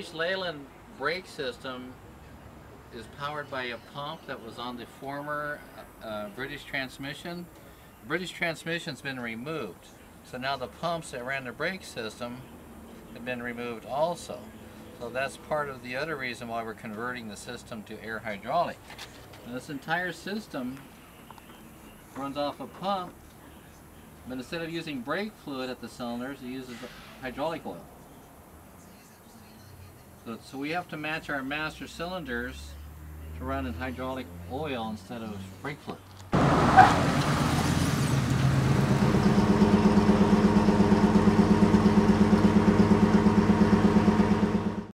British Leyland brake system is powered by a pump that was on the former uh, British transmission. British transmission's been removed. So now the pumps that ran the brake system have been removed also. So that's part of the other reason why we're converting the system to air hydraulic. This entire system runs off a pump, but instead of using brake fluid at the cylinders, it uses hydraulic oil. So, we have to match our master cylinders to run in hydraulic oil instead of brake fluid.